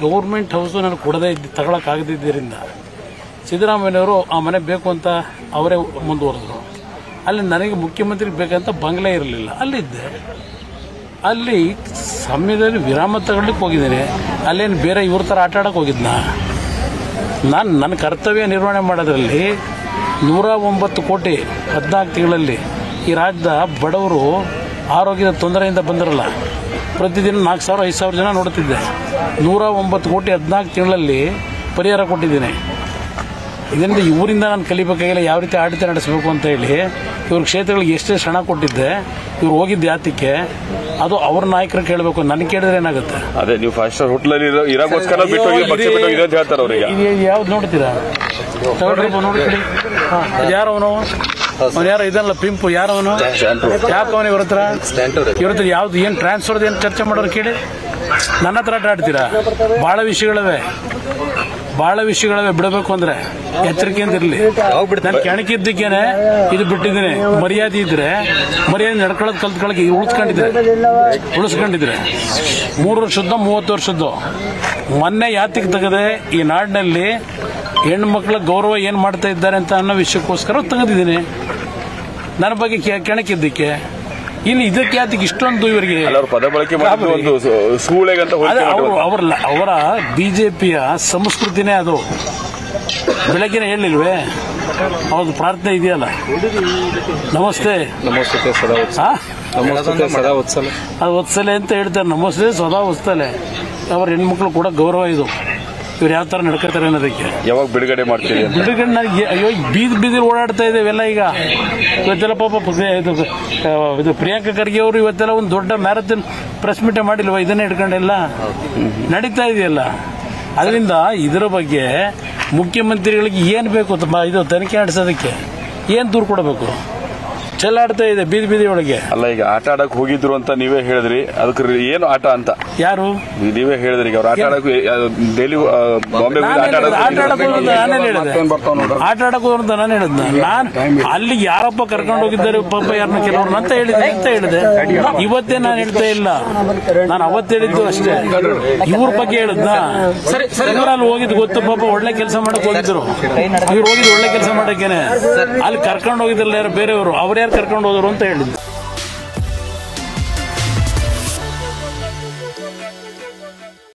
Government house ನಾನು ಕೊಡದೇ ಇದ್ದು ತಗೊಳಕ್ಕಾಗದಿದ್ದರಿಂದ ಸಿದ್ದರಾಮಯ್ಯವರು ಆ ಮನೆ ಬೇಕು ಅಂತ ಅವರೇ ಮುಂದುವರೆದ್ರು. ಅಲ್ಲಿ ನನಗೆ ಮುಖ್ಯಮಂತ್ರಿ ಬೇಕಂತ ಬಂಗ್ಲೆ ಇರಲಿಲ್ಲ. ಅಲ್ಲಿದ್ದೆ. ಅಲ್ಲಿ ಸಮಯದಲ್ಲಿ ವಿರಾಮ ತಗೊಳ್ಳಿಕ್ಕೆ ಹೋಗಿದ್ದೀನಿ. ಅಲ್ಲೇನು ಬೇರೆ ಇವ್ರ ಥರ ಆಟ ಆಡಕ್ಕೆ ಹೋಗಿದ್ನಾ? ನಾನು ನನ್ನ ಕರ್ತವ್ಯ ನಿರ್ವಹಣೆ ಮಾಡೋದ್ರಲ್ಲಿ ನೂರ ಒಂಬತ್ತು ಕೋಟಿ ಹದಿನಾಲ್ಕು ತಿಂಗಳಲ್ಲಿ ಈ ರಾಜ್ಯದ ಬಡವರು ಆರೋಗ್ಯದ ತೊಂದರೆಯಿಂದ ಬಂದಿರಲ್ಲ. ಪ್ರತಿದಿನ ನಾಲ್ಕು ಸಾವಿರ ಐದು ಸಾವಿರ ಜನ ನೋಡ್ತಿದ್ದೆ ನೂರ ಒಂಬತ್ತು ಕೋಟಿ ಹದಿನಾಲ್ಕು ತಿಂಗಳಲ್ಲಿ ಪರಿಹಾರ ಕೊಟ್ಟಿದ್ದೀನಿ. ಇದರಿಂದ ಇವರಿಂದ ನಾನು ಕಲಿಬೇಕಾಗಿಲ್ಲ ಯಾವ ರೀತಿ ಆಡಳಿತ ನಡೆಸಬೇಕು ಅಂತ ಹೇಳಿ ಇವ್ರ ಕ್ಷೇತ್ರಗಳಿಗೆ ಎಷ್ಟೇ ಹಣ ಕೊಟ್ಟಿದ್ದೆ ಇವ್ರು ಹೋಗಿದ್ದ ಯಾತಕ್ಕೆ ಅದು ಅವ್ರ ನಾಯಕರು ಕೇಳಬೇಕು. ನನಗೆ ಕೇಳಿದ್ರೆ ಏನಾಗುತ್ತೆ? ಅದೇ ನೀವು ಫೈವ್ ಹೋಟ್ಲಲ್ಲಿ ಇರೋಸ್ಕರ ಬಿಟ್ಟು ಹೋಗಿ ಪಕ್ಷ ಬಿಟ್ಟು ಹೋಗಿದೆ ಅಂತ ಹೇಳ್ತಾರೆ ಅವ್ರಿಗೆ ಇದು ಯಾವ್ದು ನೋಡ್ತೀರಾ? ಯಾರು ಅವನು ಯಾರು ಇದಲ್ಲ ಪಿಂಪು ಯಾರು ಅವನು? ಯಾಕೆ ಅವನಿಗೆ ಇವ್ರ ಹತ್ರ ಇವ್ರ ಯಾವ್ದು ಏನು ಟ್ರಾನ್ಸ್ಫರ್ ಏನು ಚರ್ಚೆ ಮಾಡೋರು ಕೇಳಿ? ನನ್ನ ಹತ್ರ ಆಟ ಆಡ್ತೀರಾ? ಭಾಳ ವಿಷಯಗಳವೆ. ಭಾಳ ವಿಷಯಗಳವೇ ಬಿಡಬೇಕು ಅಂದ್ರೆ. ಎಚ್ಚರಿಕೆಯಿಂದ ಇರಲಿ. ನಾನು ಕೆಣಕಿದ್ದಕ್ಕೇನೆ ಇದು ಬಿಟ್ಟಿದ್ದೀನಿ. ಮರ್ಯಾದೆ ಇದ್ರೆ ಮರ್ಯಾದೆ ನಡ್ಕೊಳ್ಳೋದು ಕಲ್ತ್ಕೊಳಕ್ಕೆ ಉಳಿಸ್ಕೊಂಡಿದ್ರೆ. ಉಳಿಸ್ಕೊಂಡಿದ್ರೆ. ಮೂರು ವರ್ಷದ್ದು ಮೂವತ್ತು ವರ್ಷದ್ದು. ಮೊನ್ನೆ ಯಾತಿಗೆ ತೆಗೆದೆ ಈ ನಾಡಿನಲ್ಲಿ ಹೆಣ್ಮಕ್ಳ ಗೌರವ ಏನು ಮಾಡ್ತಾ ಇದ್ದಾರೆ ಅಂತ ಅನ್ನೋ ವಿಷಯಕ್ಕೋಸ್ಕರ ತೆಗೆದಿದ್ದೀನಿ. ನನ್ನ ಬಗ್ಗೆ ಕೆ- ಕೆಣಕಿದ್ದಕ್ಕೆ. ಇಲ್ಲಿ ಇದಕ್ಕೆ ಅದಕ್ಕೆ ಇಷ್ಟೊಂದು ಇವರಿಗೆ ಅವ್ರ ಅವರು ಬಿಜೆಪಿಯ ಸಂಸ್ಕೃತಿನೇ ಅದು. ಬೆಳಗ್ಗೆ ಹೇಳಿಲ್ವೇ? ಅವ್ರದ್ದು ಪ್ರಾರ್ಥನೆ ಇದೆಯಲ್ಲ? ನಮಸ್ತೆ. ನಮಸ್ತೆ ಸದಾ ಅದು ಒತ್ಸಲೆ ಅಂತ ಹೇಳ್ತಾರೆ. ನಮಸ್ತೆ ಸದಾ ಒತ್ಸಲೆ ಅವ್ರ ಹೆಣ್ಮಕ್ಳು ಕೂಡ ಗೌರವ ಇದು. ಇವ್ರು ಯಾವ ತರ ನಡ್ಕೋತಾರೆ ಅನ್ನೋದಕ್ಕೆ? ಯಾವಾಗ ಬಿಡುಗಡೆ ಮಾಡ್ತೀವಿ ಅಂತ? ಬಿಡುಗಡೆ ನನಗೆ ಅಯ್ಯೋ ಬೀದಿ ಬೀದಿ ಓಡಾಡ್ತಾ ಇದ್ದೇವೆಲ್ಲ ಈಗ. ಇವತ್ತೆಲ್ಲ ಪಾಪ ಪ್ರ- ಇದು ಆ, ಇದು ಪ್ರಿಯಾಂಕಾ ಖರ್ಗೆ ಅವರು ಇವತ್ತೆಲ್ಲ ಒಂದು ದೊಡ್ಡ ಮ್ಯಾರಥಾನ್ ಪ್ರೆಸ್ ಮೀಟ್ ಮಾಡಿಲ್ವಾ? ಇದನ್ನೇ ಇಟ್ಕೊಂಡೆಲ್ಲ ನಡೀತಾ ಇದೆಯಲ್ಲ. ಅದರಿಂದ ಇದರ ಬಗ್ಗೆ ಮುಖ್ಯಮಂತ್ರಿಗಳಿಗೆ ಏನು ಬೇಕು ಇದು ತನಿಖೆ ನಡೆಸೋದಕ್ಕೆ ಏನು ದೂರು ಕೊಡಬೇಕು? ಚೆಲ್ಲಾಡ್ತಾ ಇದೆ ಬೀದಿ ಬೀದಿ ಒಳಗೆ. ಅಲ್ಲ ಈಗ ಆಟ ಆಡಕ್ ಹೋಗಿದ್ರು ಅಂತ ನೀವೇ ಹೇಳಿದ್ರಿ ಅದಕ್ಕೆ ಏನು ಆಟ ಅಂತ? ಯಾರು? ನೀವೇ ಹೇಳಿದ್ರಿ ಈಗ ಅವ್ರು ಆಟ ಆಡಕ್ ಡೈಲಿ ಬಾಂಬೆ ಆಟ ಆಡಕ್ ಆಡಕ್ ನಾನೇ ಹೇಳಿದೆ ಆಟ ಆಡಕ್ ಹೋಗೋದು ಅಂತ ನಾನು ಹೇಳಿದ್ನ ನಾನ್ ಅಲ್ಲಿ ಯಾರಪ್ಪ ಕರ್ಕೊಂಡು ಹೋಗಿದ್ದಾರೆ ಪಾಪ ಯಾರನ್ನ ಕೆಲವ್ರು ಅಂತ ಹೇಳಿದೆ ಅಂತ ಹೇಳಿದೆ ಇವತ್ತೇ ನಾನು ಹೇಳ್ತಾ ಇಲ್ಲ. ನಾನು ಅವತ್ತು ಹೇಳಿದ್ದು ಅಷ್ಟೇ. ಇವ್ರ ಬಗ್ಗೆ ಹೇಳಿದ್ನ? ಸರಿ ಅಲ್ಲಿ ಹೋಗಿದ್ದು ಗೊತ್ತು ಪಾಪ ಒಳ್ಳೆ ಕೆಲಸ ಮಾಡಕ್ ಹೋಗಿದ್ರು. ಇವ್ರು ಹೋಗಿದ್ ಒಳ್ಳೆ ಕೆಲಸ ಮಾಡಕ್ಕೇನೆ. ಅಲ್ಲಿ ಕರ್ಕೊಂಡು ಹೋಗಿದ್ರಲ್ಲ ಯಾರು ಬೇರೆಯವರು ಅವ್ರು ಯಾರು ಕರ್ಕೊಂಡು ಹೋದರು ಅಂತ ಹೇಳಿದ್ದು